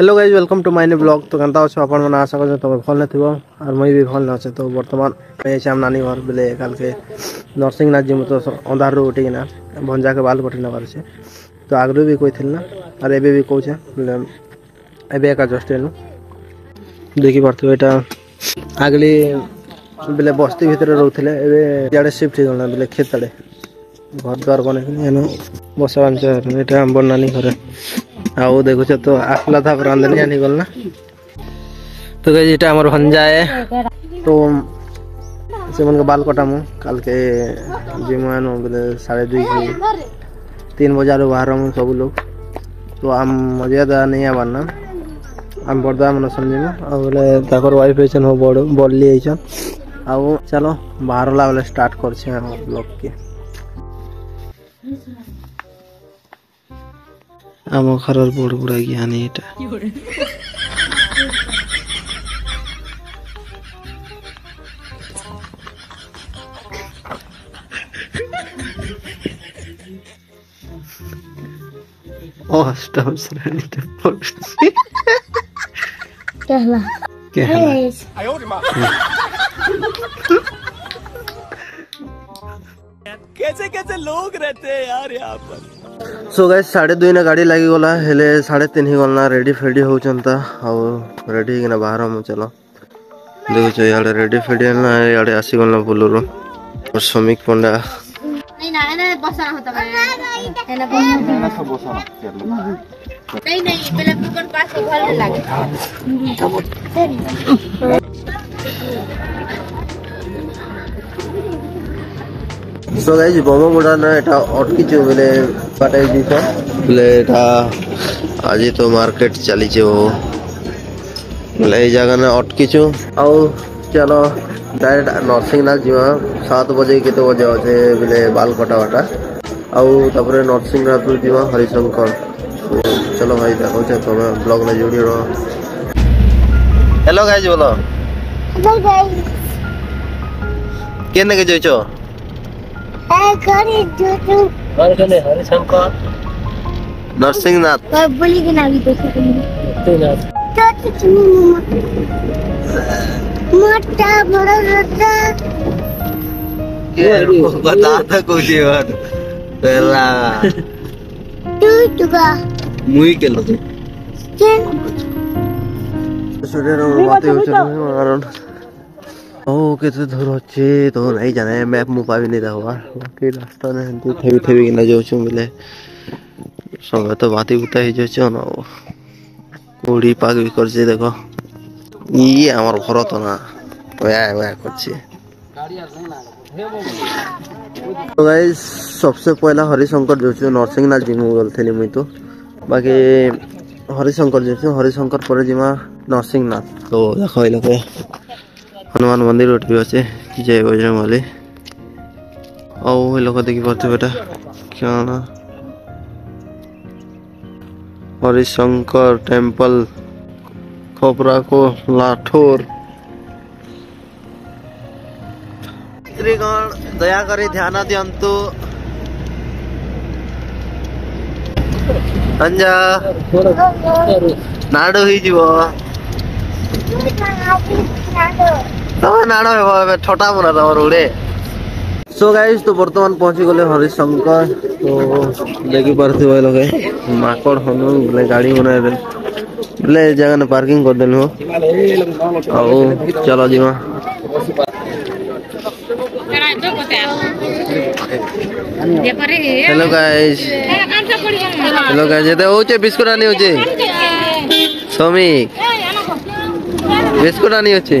Hello guys welcome to mini blog तो केनता अच्छे आपण मैंने आशा कर तुम भल थो और मुई भी भल अच्छे तो बर्तमान आम नानी घर बोले काल के नरसिंहनाथ जी तो अंधार उठिकिना भंजा के बाल कटी नबार से तो आगरू भी कही ना और एबे भी कहे बोले एबे एका जस्ट एनु देखी पार्थिव यहाँ आगली बोले बस्ती भितर रोते इे सिफ्ट हो गला बोले खेत आड़े घर द्वार बन एनु बसा बांच यहाँ आम नानी घर आओ देखो छ तो आफला था ब्रांड ने जानी बोलना तो गाइस एटा हमर भंजा है तो सेमन के बाल कटामु कल के जिमान बोले 2:30 की 3 बजे आरो बाहर हम सब लोग। तो हम मज़ेदार नहीं आवन ना। हम बड़दा मन समझिमु आ बोले ताकर वाइफ पेशन हो बड़ बोल लिए छ आओ चलो, बाहर ला बोले स्टार्ट कर छ ब्लॉग के। आम घर बड़ बुढ़ा ज्ञानी अष्टम श्रेणी कैसे कैसे लोग रहते हैं यार यहाँ पर? सो गाय साढ़े दुईना गाड़ी लगी गला हेले साढ़े तीन ही गलना रेडी फेडी होता आउ रेडी होना बाहर हम चल देखुच इे रेडी फेडी है इे आसीगलना बुलूर और समीक पंडा সো গাইজ বমগুড়ানো এটা অটকিছে বলে પાટે દીધો એટલે આજે તો માર્કેટ ચાલી છે એટલે એ જગ્યાને અટકીશું આવું ચાલો ડાયરેક્ટ નરસિંહનાથ જીવા સાત બજે કેતે બજે અછે બોલે બાલ કટાવાટા આઉ તાપરે નરસિંહનાથରୁ જીવા હરિશંકર ચલો ભાઈ દેખો છે તમે બ્લોગને જોડી રહો હેલો ગાઈઝ બોલો હેલો ગાઈઝ કેને કે જોઈছো એ ઘરે જોતું हरगने हरिशंकर नरसिंहनाथ। और बोली के नाम भी देखो नरसिंहनाथ। तो, तो कितनी मोटा बड़ा रटा बता था कुछ बात। पहला। तू तुगा मुई के लोग। सुरेर और बातें हो चुकी हैं और ओ कितने दूर होचे तो नहीं जाना है मैप मुँह भी नहीं था हुआ बाकी रास्ता ने हंती थे भी थे भी ना जो मिले संगे तो बात ही उता ही जो ना वो कुड़ी पाक भी कर देखो ये हमार घर तो ना वया वया कर तो गाइस सबसे पहला हरिशंकर जो नरसिंहनाथ जी गल थी मुई तो बाकी हरिशंकर जो हरिशंकर जीमा नरसिंहनाथ तो देखो ये हनुमान मंदिर ଗୋଟେ ବି ଅଛି ଜୟ ବଜରଙ୍ଗ ବଲି ଆଉ ଏ ଲୋକ ଦେଖିପାରୁଥିବେ ଏଟା କ'ଣ ହରିଶଙ୍କର ଟେମ୍ପଲ ଖପରାକୁ ଲାଠୋର ଶ୍ରୀଗଣ ଦୟାକରି ଧ୍ୟାନ ଦିଅନ୍ତୁ ଅଞ୍ଜା ନାଡୁ ହେଇଯିବ ছটা মনে আমার উড়ে সো গাইজ তো বর্তমান পৌঁছি গলে হরিশঙ্কর তো দেখি পারথিব লোকে মাকড় হনু বলে গাড়ি মনে এবে বলে জায়গা পার্কিং করিদেলু আউ চলো যা हेलो गाइस हेलो गाइस ये तो होचे बिस्कुट आनी होचे सौमिक बिस्कुट आनी होचे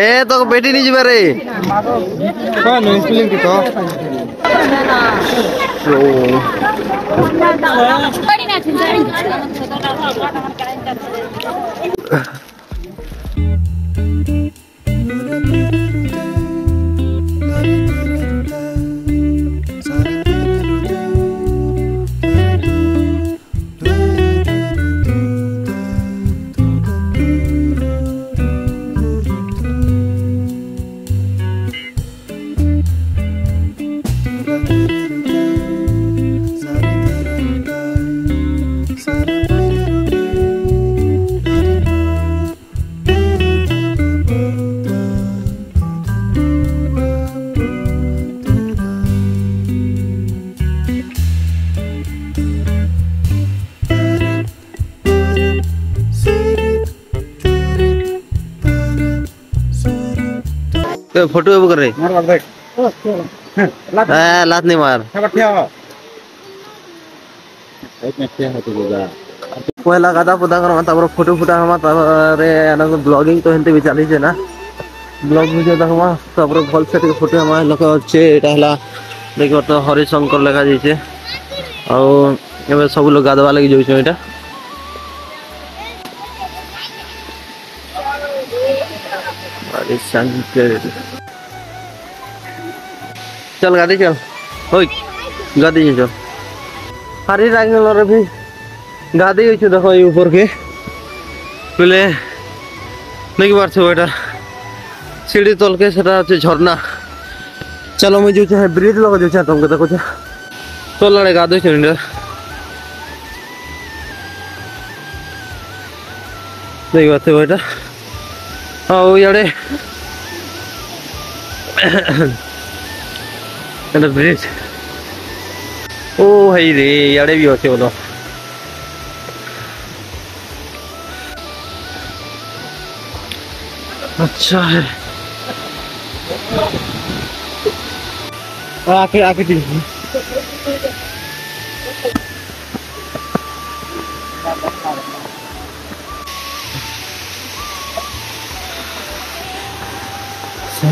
এ তোকে বেটি নিয়ে যাবে রে Ano, फोटो फोटो एबो करे मार मार देख ए लात नहीं मार পয়লা গাদা পোদা করো তারপর ফটো ফুটা হমা তারপরে এনাকে ব্লগিং তো হেনতে বিচালিছে না। ব্লগ ভিডিও দেখমা তারপরে ভল থেকে ফটো হমা লোক হচ্ছে এটা হলা দেখি তো হরিশঙ্কর লেখা যাইছে আর এবার সব লোক গাদবা লাগি যাইছে এটা। अरे शंकर चल गाड़ी चल हो गाड़ी चल हरी रंग लरे भी গাদি হয়েছে দেখো এই উপরকে পেলে দেখি পারছো এটা সিঁড়ি তলকে সেটা হচ্ছে ঝর্ণা চলো আমি যাচ্ছি হ্যাঁ ব্রিজ লগা যাচ্ছি তোমাকে দেখো চল আরে গাদ হয়েছে এটা দেখি পাচ্ছো এটা 青やれなんだブレースおーはいれやれびは今日のあっちゃいあ開け開けてる तो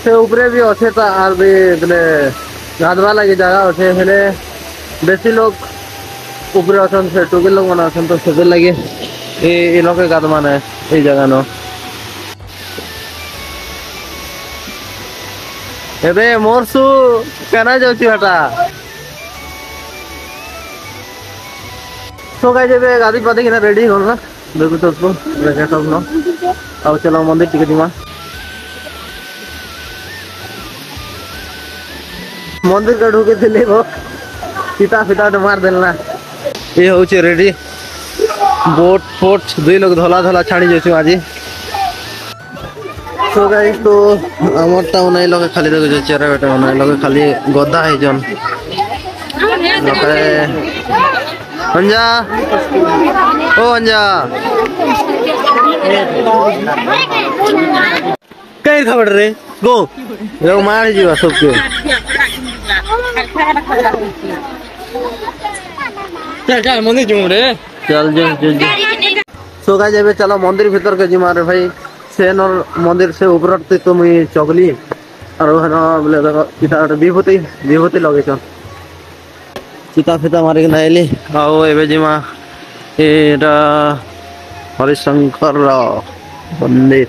से ऊपरे भी होते तो आर भी बोले राधवा लगी जगह होते हेले बेसी लोग ऊपरे असन से टूके लोग मना असन तो सेदर लगे। ये लोग के गाद माना है ये जगह नो। ये बे এবে মোরসু কেনা যাচ্ছি হটা তো গাই যাবে গাদি পাতে কিনা রেডি হল না Bago tapos po, nagkakaw no? ঢুকে দিলে ফিতা ফিতাটা মার দেন না এ হচ্ছে রেডি বোট ফোট দুই লোক ধলা ধলা ছাড়ি যাচ্ছু আজি তো গাই তো আমার তা খালি দেখে যাচ্ছে আর বেটা ওনাই লগে খালি গদা হয়েছন अंजा ओ अंजा कई खबर रे? गो। गो मार जीवा सबके। चल चल मंदिर रे। चल सो गाइस चलो मंदिर भीतर के जिमा रे भाई। सेन और मंदिर से ऊपर तो चगली। और बोले देखो विभूति विभूति लगे छन ચિતા ફિતા મારી નાયેલી આવો એ બાજુમાં એરા હરિશંકર રાવ મંદિર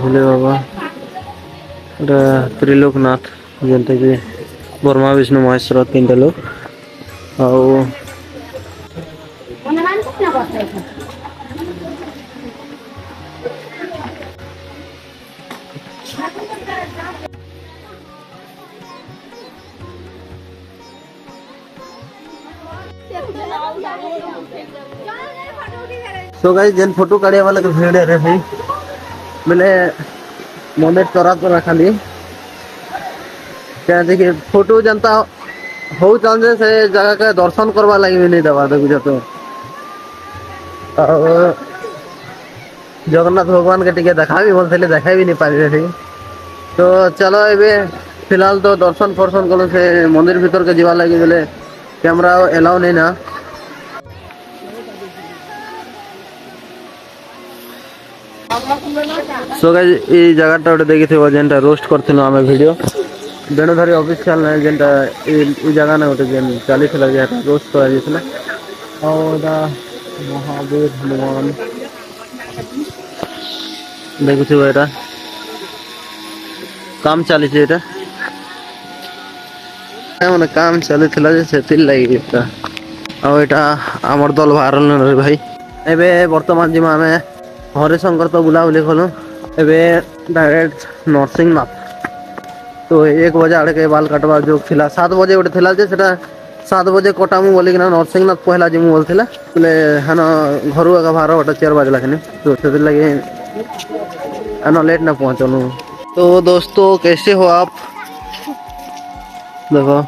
ভোলে বাবা এটা ত্রিলোকনাথ যেখান থেকে বর্মা বিষ্ণু মহেশ্বর তিনটা লোক। आओ तो गाइस जेन फ़ोटो काढ़े वाला के भीड़ रे भाई मैंने मोमेंट करा तो रखा ली क्या देखिए फ़ोटो जनता ହଉଛନ୍ ଯେ ସେ ଜାଗାକେ ଦର୍ଶନ କରବା ଲାଗି ବି ନେଇ ଦେବା ଦେଖୁଛ ତ ଆଉ ଜଗନ୍ନାଥ ଭଗବାନକେ ଟିକେ ଦେଖାବି ବୋଲଥିଲେ ଦେଖାଇ ବି ନେଇ ପାରିବେ थे। तो चलो ଏବେ फ़िलहाल तो दर्शन फर्शन कल से मंदिर भीतर के जीवा लगे बोले, कैमरा एलाउ नहीं ना। सो गाइस ये जगह टा देखि जेंटा रोस्ट करथिलो हमें वीडियो। ଅଫିସିଆଲ ନାହିଁ ଯେନ୍ଟା ଏଇ ଏଇ ଜାଗା ନା ଗୋଟେ ଯେନ୍ ଚାଲିଥିଲା ଯେଟା ରୋଷ୍ଟ କରାଯାଇଥିଲା ଆଉ ଏଇଟା ମହାବୀର ହନୁମାନ ଦେଖୁଥିବ ଏଇଟା କାମ ଚାଲିଛି ଏଇଟା ମାନେ କାମ ଚାଲିଥିଲା ଯେ ସେଥିର୍ଲାଗି ଏଇଟା ଆଉ ଏଇଟା ଆମର ଦଲ ବାହାରିଲୁଣି ଭାଇ ଏବେ ବର୍ତ୍ତମାନ ଯିମା ଆମେ ହରିଶଙ୍କର ତ ବୁଲାବୁଲି କଲୁ ଏବେ ଡାଇରେକ୍ଟ ନରସିଂହନାଥ तो एक बजे आड़ के बाल काटवा जो थिला सात बजे गोटे थिला जे सेटा सात बजे कटामु बोलिकिना नरसिंहनाथ पहला जिमु बोल थिला बोले हन घर एक बार गोटे चार बजे लखनी तो लेट ना पहुंचलु। तो दोस्तों कैसे हो आप? देखो।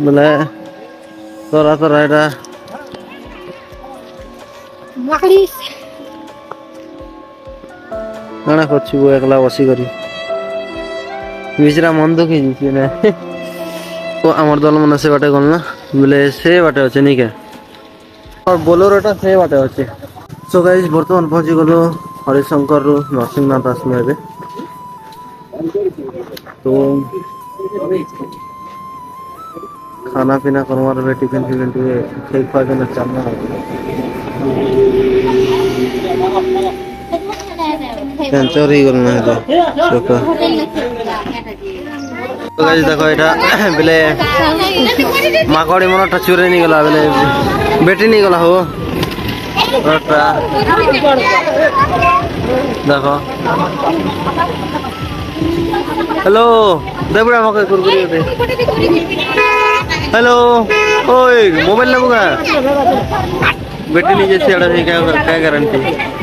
बोले तोरा तोरा एटा माखली माना कछु বিচরা মন্দ খেয়েছি না? ও আমার দল মনে আছে বাটে গলনা বলে সে বাটে আছে নিকে? আর বোলোরটা সে বাটে আছে সো গাইজ বর্তমান পৌঁছে গেল হরিশঙ্কর নরসিংহনাথ আশ্রমে তো খানা পিনা করবার হলে টিফিন ফিফিন টিকে খেয়ে খাওয়াবে না চান না। ক্যান্সার হয়ে গেল না এটা देख ये माकड़ी मन चूरे नहीं गला बोले बेटी नहीं गला हो हेलो देवड़ा हेलो ओए मोबाइल लेबू बेटी नहीं जैसे क्या गारंटी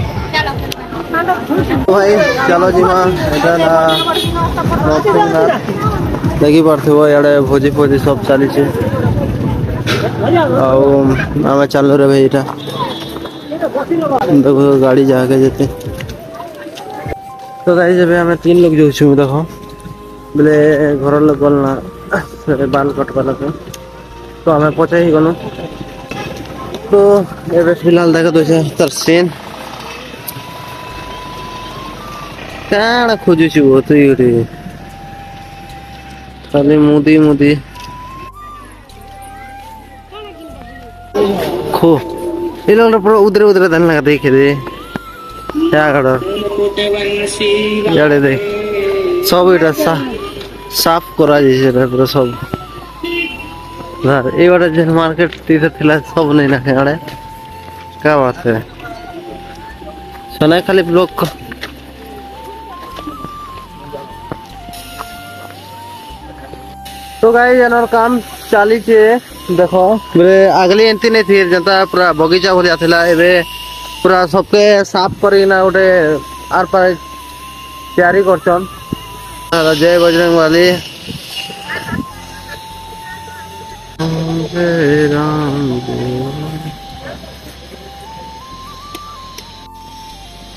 ভাই চলো জিমা এটা না নরসিংনাথ ଦେଖିପାରୁଥିବ ଇଆଡ଼େ ଭୋଜି ଫୋଜି ସବୁ ଚାଲିଛି ଆଉ ଆମେ ଚାଲୁ ରେ ଭାଇ ଏଇଟା ଦେଖ ଗାଡ଼ି ଯାହାକେ ଯେତେ ତ ଗାଈ ଯେବେ ଆମେ ତିନି ଲୋକ ଯାଉଛୁ ଦେଖ ବେଲେ ଘର ଲୋକ ଗଲ ନା ସେ ବାଲ କଟବା ଲୋକ ତ ଆମେ ପଛେ ହିଁ ଗଲୁ ତ ଏବେ ଫିଲହାଲ ଦେଖ ଦଉଛେ ତାର ସିନ୍ कान खोजुचु तुटे खाली मुदी मुदी खो इलोन पर उधर उधर धन लगा देखे दे क्या करो यारे दे सब इटा सा साफ़ करा दीजिए रे पर सब ये वाला जन मार्केट तीसरा थिला सब नहीं ना यारे क्या बात है सुनाए खाली ब्लॉक तो गाइस एनर काम ଚାଲିଛି ଦେଖ ବୋଲେ ଆଗଲି ଏମିତି ନାଇଁ ଥିର ଯେନ୍ତା ପୁରା ବଗିଚା ଭଳିଆ ଥିଲା ଏବେ ପୁରା ସବକେ ସାଫ କରିକିନା ଗୋଟେ ଆର ପାର ତିଆରି କରଛନ୍ ଜୟ ବଜରଙ୍ଗ ବାଲି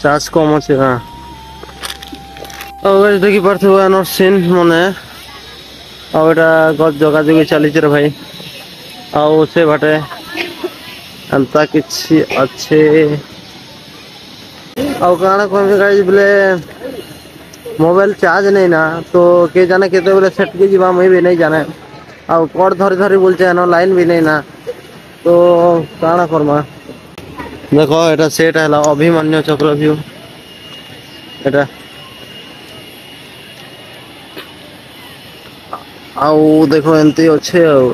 ଚାଷ କମ ଅଛି ହଁ ଆଉ guys ଦେଖିପାରୁଥିବ ଏନର ସିନ୍ ମାନେ ଆଉ ଏଇଟା ଗଛ ଯୋଗାଯୋଗ ଚାଲିଛିରେ ଭାଇ ଆଉ ସେ ବାଟେ ଏନ୍ତା କିଛି ଅଛେ ଆଉ କାଣା କହିବି ଗାଇଜ୍ ବେଲେ ମୋବାଇଲ ଚାର୍ଜ ନାଇଁ ନା ତ କେ ଜାନେ କେତେବେଳେ ସେଟ୍କେ ଯିବା ମୁଇଁ ବି ନାଇଁ ଜାନେ ଆଉ କଡ଼ ଧରି ଧରି ବୋଲଛେ ହେନ ଲାଇନ୍ ବି ନାଇଁ ନା ତ କାଣା କର୍ମା ଦେଖ ଏଇଟା ସେଟ୍ ହେଲା ଅଭିମନ୍ୟୁ ଚକ୍ରଭ୍ୟୁ ଏଇଟା ଆଉ ଦେଖ ଏମିତି ଅଛେ ଆଉ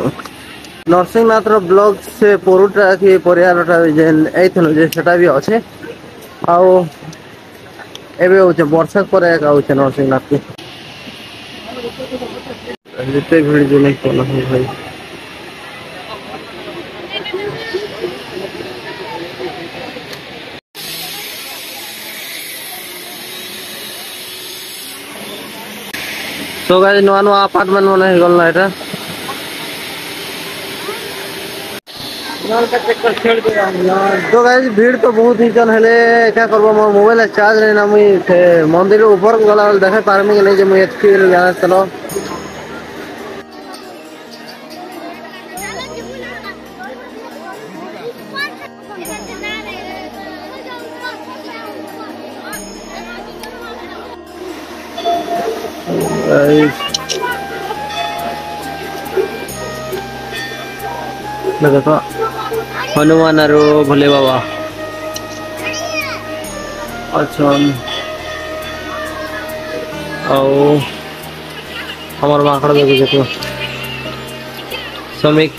ନରସିଂହନାଥର ବ୍ଲକ ସେ ପୋରୁଟା କି ପରିବାରଟା ଯେନ୍ ଏଇଥିଲୁ ଯେ ସେଟା ବି ଅଛେ ଆଉ ଏବେ ହଉଛେ ବର୍ଷା ପରେ ଏକା ହଉଛେ ନରସିଂହନାଥକେ ଯେତେ ଭିଡ଼ ଯେ ନାଇଁ କଲ ଭାଇ तो गाइस নয় নয় अपार्टमेंट মনে হয়ে গেল एटा तो गाइस भीड़ तो बहुत ही जन हेले क्या करबो मोर मोबाइल चार्ज नहीं ना मुई मंदिर ऊपर गला देखे, पारमी नहीं जे मुई एचपी जाना चलो। लगता हनुमान आरो भोले बाबा अच्छा और हमार माकड़ देखो समीक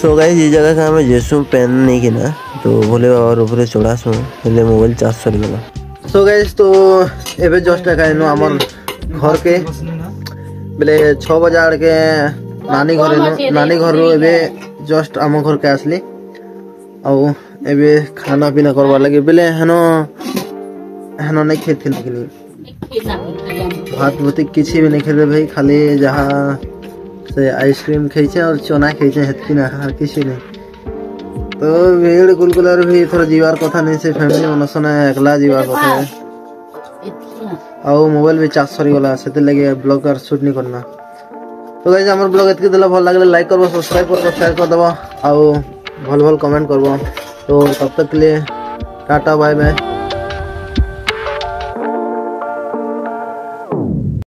सो गए ये जगह का मैं जैसू पेन नहीं किना तो भोले बाबा ऊपर चढ़ासू हेले मोबाइल चार्ज सरगला सो गाइज तो एबे जस्ट कहनु हमर घर के बेले 6 बजे आड़ के नानी घर नानी घर रो एबे जस्ट हम घर के आसली आ एबे खाना पीना करवा लगे बेले हनो हनो नहीं खेथिन के लिए भात भूति किसी भी नहीं खेले भाई खाली जहाँ से आइसक्रीम खेचे और चना खेचे हेकि ना किसी नहीं तो भीड़ कुलकुलर भी इधर जीवार कथा नहीं से फैमिली मन सुना एकला जीवार कथा है। आउ मोबाइल भी चार्ज सॉरी बोला से तो लगे ब्लॉग कर शूट नहीं करना। तो गाइस हमर ब्लॉग इतके दला, भल लागले लाइक करबो सब्सक्राइब करबो शेयर कर देबो आउ भल भल कमेंट करबो। तो तब तक के लिए टाटा बाय बाय